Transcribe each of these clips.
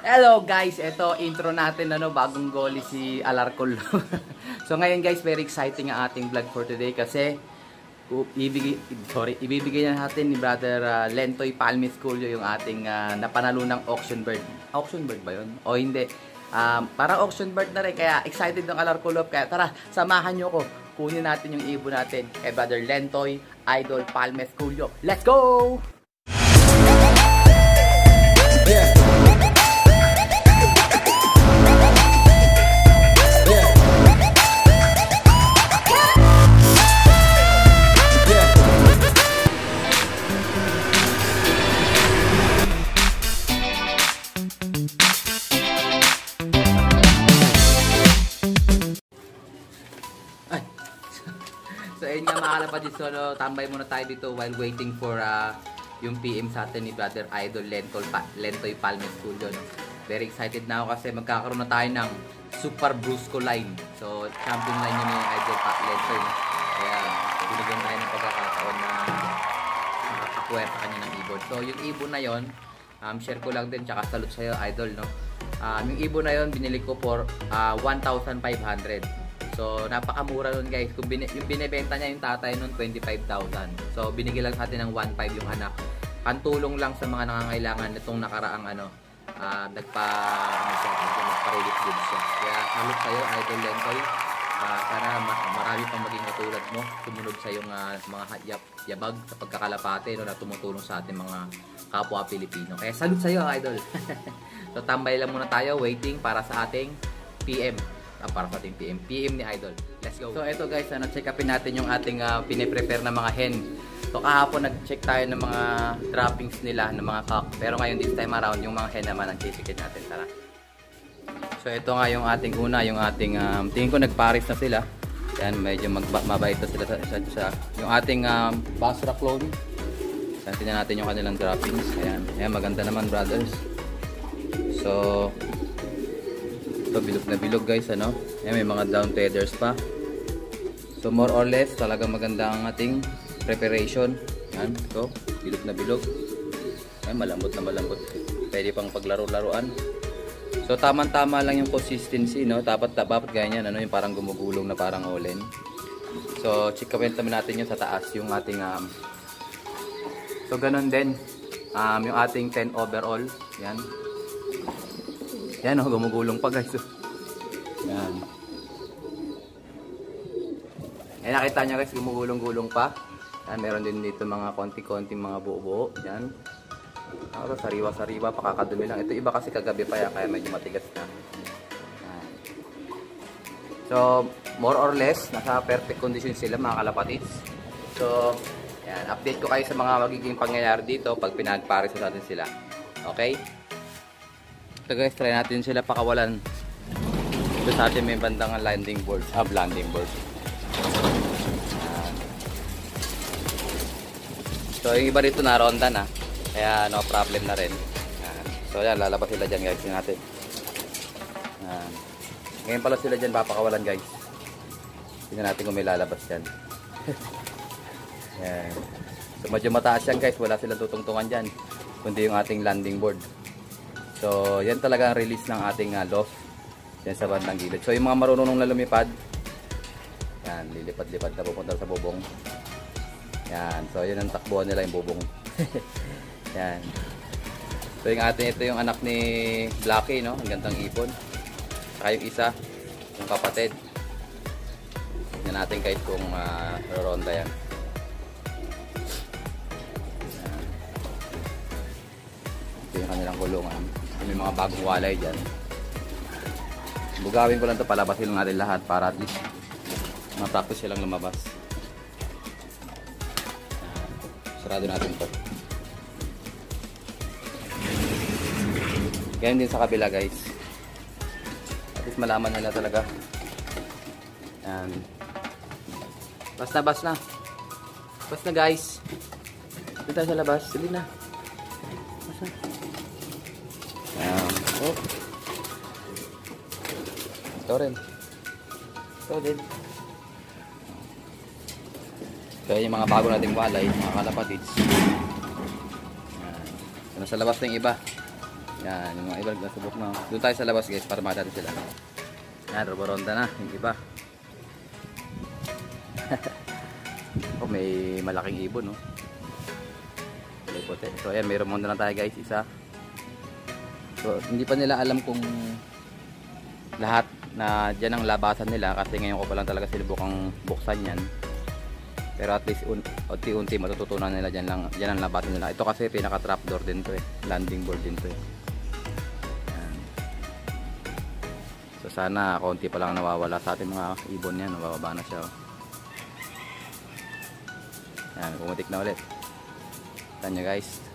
Hello guys, ito intro natin ano bagong goalie si Alarcol. so ngayon guys, very exciting ang ating vlog for today kasi uh, ibigay sorry, ibibigay na natin ni brother uh, Lentoy Palmes Culio yung ating uh, napanalo ng auction bird. Auction bird ba 'yon? O hindi. Um, para auction bird na rin kaya excited ng Alarcolop kaya tara, samahan niyo ko. Kunin natin yung ibon natin kay brother Lentoy Idol Palmes Culio. Let's go! Mga kalapatid. So, no, tambay muna tayo dito while waiting for uh, yung PM sa atin ni Brother Idol Lentoy, pa Lentoy Palmes Studio. No? Very excited na ako kasi magkakaroon na tayo ng Super Brusco line. So, champion line yun yung Idol pa Lentoy. No? Kaya, binigyan tayo ng pagkakataon na makakakuwer sa kanya ng ibon. So, yung ibon na yon um, share ko lang din, tsaka salute sa'yo, Idol, no? Um, yung ibon na yon binili ko for uh, 1,500. So, napakamura nun guys. Kung bini yung binebenta niya yung tatay nun, 25,000. So, binigay lang sa atin ng 1,500 yung anak. Pantulong lang sa mga nangangailangan nitong nakaraang ano, uh, nagpa, ano siya, nagpa-relief goods siya. Kaya, salute sa'yo, Idol Lentoy. Uh, sana ma- marami pang maging katulad mo, sumunod sa yung uh, mga yab yabag sa pagkakalapate no, na tumutulong sa ating mga kapwa Pilipino. Kaya salute sa'yo, Idol. so, tambay lang muna tayo, waiting para sa ating PM ah, para sa ating PM. PM ni Idol. Let's go. So ito guys, ano, check upin natin yung ating uh, pine-prepare na mga hen. So kahapon nag-check tayo ng mga droppings nila ng mga cock. Pero ngayon this time around, yung mga hen naman ang checkin natin. Tara. So ito nga yung ating una, yung ating um, tingin ko nagparis na sila. Yan, medyo mabait sila sa, sa, sa yung ating um, Basra clone. Yan, tingnan natin yung kanilang droppings. Ayan, ayan maganda naman brothers. So, ito bilog na bilog guys ano. Ayan, may mga down feathers pa. So more or less talagang maganda ang ating preparation. Yan, ito bilog na bilog. Ayan, malambot na malambot. Pwede pang paglaro-laruan. So tama-tama lang yung consistency no. Dapat dapat ganyan ano yung parang gumugulong na parang ulen. So check naman natin yung sa taas yung ating um, So ganun din um, yung ating 10 overall. Yan. Yan oh, gumugulong pa guys. Yan. Eh nakita nyo guys, gumugulong-gulong pa. Yan, meron din dito mga konti-konti mga buo-buo. Yan. Ako, sariwa-sariwa, pakakadumi lang. Ito iba kasi kagabi pa yan, kaya medyo matigas na. Yan. So, more or less, nasa perfect condition sila mga kalapatids. So, yan, update ko kayo sa mga magiging pangyayari dito pag pinagpares sa natin sila. Okay? Ito guys, try natin sila pakawalan. Ito sa atin may bandang landing board. Ah, landing board. So, yung iba dito na ronda na. Kaya no problem na rin. So, yan, lalabas sila dyan guys. Tingnan natin. Yan. Ngayon pala sila dyan papakawalan guys. Tingnan natin kung may lalabas dyan. yan. So, medyo mataas yan guys. Wala silang tutungtungan dyan. Kundi yung ating landing board. So, yan talaga ang release ng ating uh, loft. Yan sa bandang gilid. So, yung mga marunong na lumipad, yan, lilipad-lipad na pupunta sa bubong. Yan. So, yun ang takbuhan nila yung bubong. yan. So, yung ating ito yung anak ni Blacky, no? Ang gandang ipon. Saka yung isa, yung kapatid. Tingnan natin kahit kung uh, ronda yan. Yan. Ito yung kanilang kulungan. May mga bagong walay dyan. Bugawin ko lang ito, palabasin natin lahat para at least ma-practice silang lumabas. Sarado natin to. Ganyan din sa kabila guys. At least malaman nila talaga. Yan. Bas na, bas na. Bas na guys. Dito sa labas. Dali na. Ito rin. Ito din. Kaya yung mga bago nating walay, mga kalapatids. Yan. Nasa labas na yung iba. Yan, yung mga iba nagsasubok na. Doon tayo sa labas guys para makita sila. Yan, roboronda na, yung iba. oh, may malaking ibon, no? May puti. So, ayan, may romonda na tayo guys, isa. So, hindi pa nila alam kung lahat na dyan ang labasan nila kasi ngayon ko pa lang talaga sinubukang buksan yan. Pero at least un unti-unti matututunan nila dyan lang dyan ang labasan nila. Ito kasi pinaka trapdoor din to eh. Landing board din to eh. Yan. So sana konti pa lang nawawala sa ating mga ibon yan. Nabababa na siya. Oh. Yan, pumutik na ulit. Nyo guys.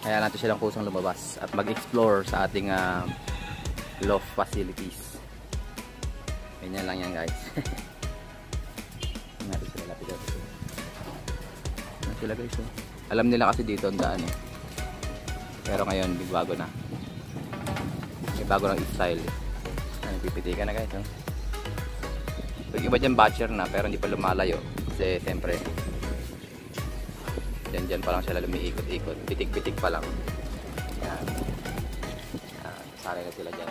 Kaya natin silang kusang lumabas at mag-explore sa ating ah, loft facilities. Ganyan lang yan guys. Natin sila lapit lapit. Ano sila guys oh. Alam nila kasi dito ang daan eh. Pero ngayon bago na. May bago ng style. Ano pipiti ka na guys oh. Yung iba dyan batcher na pero hindi pa lumalayo. Kasi siyempre Diyan diyan pa lang sila lumiikot-ikot. Pitik-pitik pa lang. Yan. Yan. Sanay na sila dyan.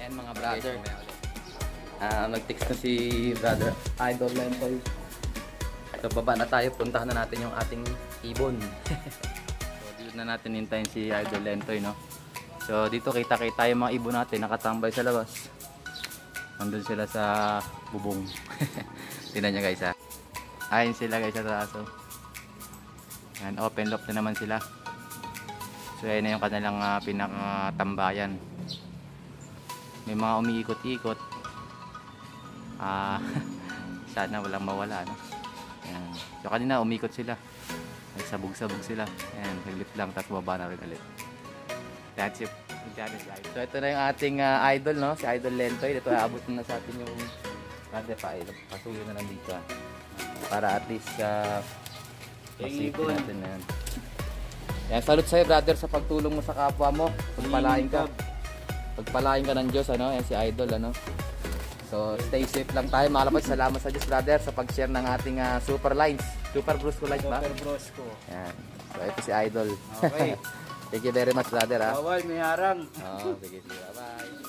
Ayan mga brother. Ah, nag-text na si brother Idol Lempoy. So baba na tayo, puntahan na natin yung ating ibon. so dito na natin hintayin si Idol Lentoy, no? So dito kita-kita yung mga ibon natin, nakatambay sa labas. Nandun sila sa bubong. Tingnan nyo guys ha. Ayun sila guys sa taas. oh. Yan, open loft na naman sila. So ayun na yung kanilang ah, pinakatambayan. May mga umiikot-ikot. Ah, sana walang mawala no. Yan. So kanina umikot sila. Nagsabog-sabog sila. Ayan, saglit lang tapos baba na rin ulit. That's it. So ito na yung ating ah, idol no, si Idol Lentoy. Ito aabot na sa atin yung Kasi pa, pasuyo na lang dito. ah. Para at least uh, masipin natin na yan. Yan, salute sa'yo brother sa pagtulong mo sa kapwa mo. Pagpalain ka. Pagpalain ka ng Diyos, ano? Yan si Idol, ano? So, stay safe lang tayo. Mga kapatid, salamat sa Diyos, brother, sa pag-share ng ating ah, super lines. Super Brusco lines ba? Super bros ko. Yan. So, ito si Idol. Okay. Thank you very much, brother, ha? Bawal, may harang. Oo, sige, sige. Bye-bye.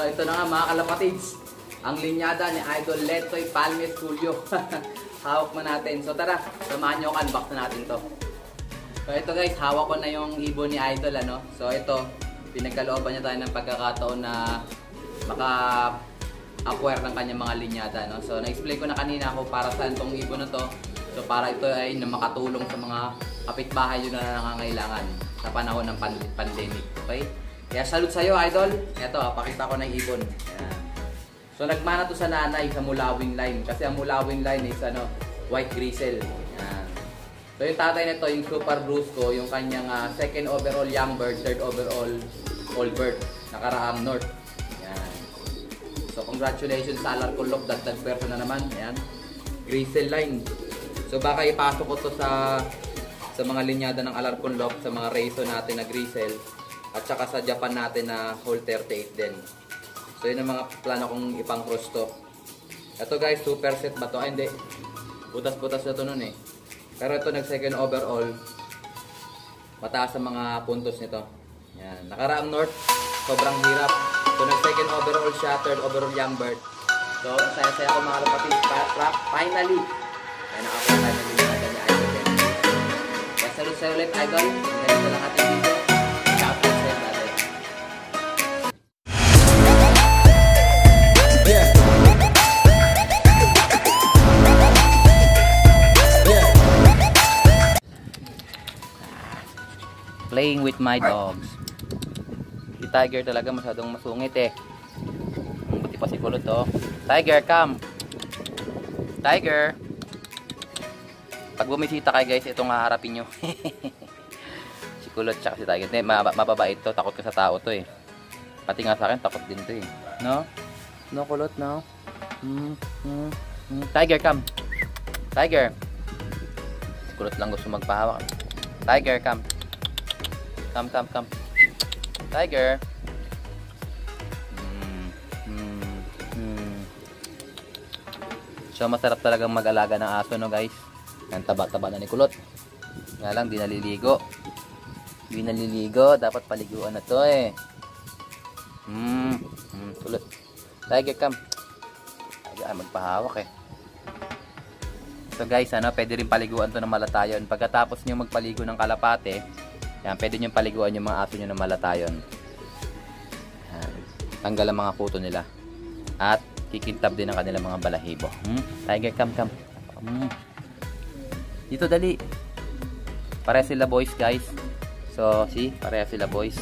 So, ito na nga mga kalapatids. Ang linyada ni Idol Letoy Palmes Julio. hawak mo natin. So, tara. Samahan nyo ako. Unbox na natin to. So, ito guys. Hawak ko na yung ibon ni Idol, ano. So, ito. Pinagkalooban niya tayo ng pagkakataon na maka acquire ng kanyang mga linyada, no. So, na-explain ko na kanina ako para saan tong ibon na to. So, para ito ay makatulong sa mga kapitbahay yun na nangangailangan sa panahon ng pan- pandemic. Okay? Kaya salute sa'yo, idol. Ito, pakita ko ng ibon. Ayan. So, nagmana to sa nanay sa Mulawing Line. Kasi ang Mulawing Line is ano, white grizzle. Ayan. So, yung tatay nito, yung Super Brusco, yung kanyang ah, second overall young bird, third overall old bird. Nakaraang north. Ayan. So, congratulations sa Alarcolop. Dagdag person na naman. Ayan. Grizzle line. So, baka ipasok ko to sa sa mga linyada ng Alarcon Lock, sa mga Raiso natin na Grizzle, at saka sa Japan natin na Whole 38 din. So, yun ang mga plano kong ipang cross to. Ito guys, super set ba to? Ay, hindi. Butas-butas na to nun eh. Pero ito nag second overall. Mataas ang mga puntos nito. Yan. Nakaraang North, sobrang hirap. So, nag second overall siya, third overall bird. So, saya-saya ko mga kapatid. Pa- pa- finally, ay nakakuha tayo ng linyada ni Idol. Kaya salute sa'yo ulit, Idol. Ganito lang ating video. Playing with my dogs. Si Tiger talaga masyadong masungit eh. Buti pa si Kulot oh. Tiger, come! Tiger! Pag bumisita kayo guys, itong haharapin nyo. si Kulot tsaka si Tiger. Hindi, mab- mababait to. Takot ka sa tao to eh. Pati nga sa akin, takot din to eh. No? No, Kulot, no? Mm, mm, mm. Tiger, come! Tiger! Si Kulot lang gusto magpahawak. Tiger, come! Come, come, come. Tiger. Mm, mm, mm. So, masarap talagang mag-alaga ng aso, no guys? Ang taba-taba na ni Kulot. Nga lang, di naliligo. Di naliligo. Dapat paliguan na to eh. Mm, mm, Kulot. Tiger, come. Tiger, ah, magpahawak eh. So guys, ano, pwede rin paliguan to ng malatayon. Pagkatapos nyo magpaligo ng kalapate, yan, pwede nyo paliguan yung mga aso nyo ng malatayon. Yan. Tanggal ang mga kuto nila. At kikintab din ang kanilang mga balahibo. Hmm? Tiger, come, come. Hmm. Dito, dali. Pare sila boys, guys. So, see? Pare sila boys.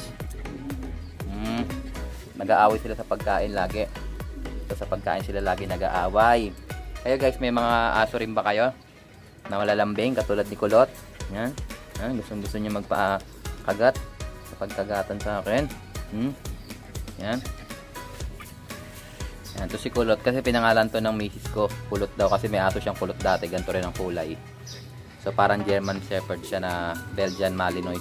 Hmm. Nag-aaway sila sa pagkain lagi. So, sa pagkain sila lagi nag-aaway. Kayo guys, may mga aso rin ba kayo? Na malalambing, katulad ni Kulot. Yan. Yan. Gusto, gusto nyo magpa-kagat. Sa pagkagatan sa akin. Hmm. Yan. Yan. To si Kulot. Kasi pinangalan to ng misis ko. Kulot daw. Kasi may aso siyang kulot dati. Ganito rin ang kulay. So parang German Shepherd siya na Belgian Malinois.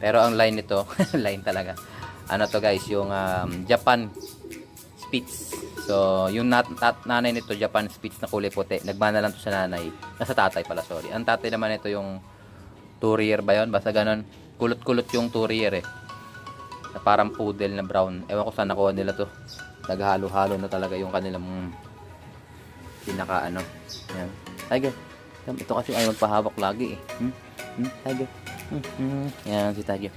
Pero ang line nito, line talaga. Ano to guys, yung um, Japan Spitz. So, yung nat, nat, nanay nito, Japan Spitz na kulay puti. Nagmana lang to sa nanay. Nasa tatay pala, sorry. Ang tatay naman ito yung Tourier ba yun? Basta ganun. Kulot-kulot yung Tourier eh. Na parang poodle na brown. Ewan ko saan nakuha nila to. Naghalo-halo na talaga yung kanilang pinaka ano. Yan. Tiger. Ito kasi ay magpahawak lagi eh. Hmm? Hmm? Tiger. Hmm? Hmm? Yan si Tiger.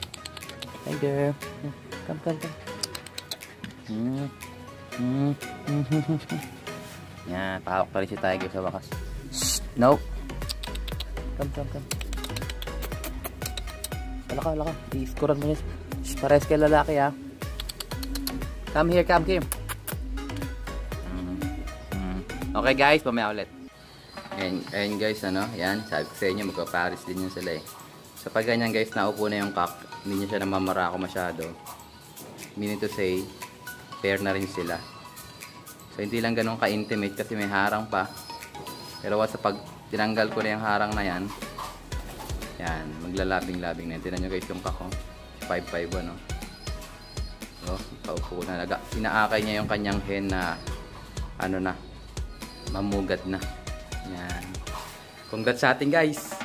Tiger. Hmm? Come, come, come. Hmm. Hmm. Hmm. Yan, pahawak pa rin si Tiger sa wakas. Shh! No. Come, come, come. Alaka, alaka. I-scorean mo niya. Shh, Pares kay lalaki ha. Come here, come here. Hmm. Hmm. Okay guys, pamaya ulit. Ayan, ayan guys, ano, yan, sabi ko sa inyo, magpa-paris din yun sila eh. So pag ganyan guys, naupo na yung cock, hindi niya siya namamarako masyado. Meaning to say, pair na rin sila. So hindi lang ganun ka-intimate kasi may harang pa. Pero sa pag tinanggal ko na yung harang na yan, yan, maglalabing-labing na yan. Tinan nyo guys yung oh. 5'5", ano. So, paupo na. Naga, inaakay niya yung kanyang hen na, ano na, mamugat na. Yan. Congrats sa atin guys!